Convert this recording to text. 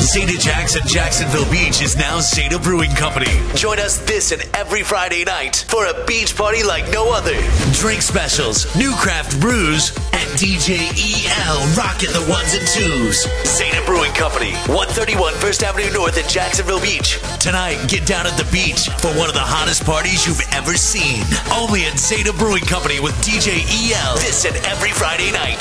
Zeta Jackson Jacksonville Beach is now Zeta Brewing Company. Join us this and every Friday night for a beach party like no other. Drink specials, new craft brews, and DJ EL rocking the ones and twos. Zeta Brewing Company, 131 First Avenue North in Jacksonville Beach. Tonight, get down at the beach for one of the hottest parties you've ever seen. Only at Zeta Brewing Company with DJ EL this and every Friday night.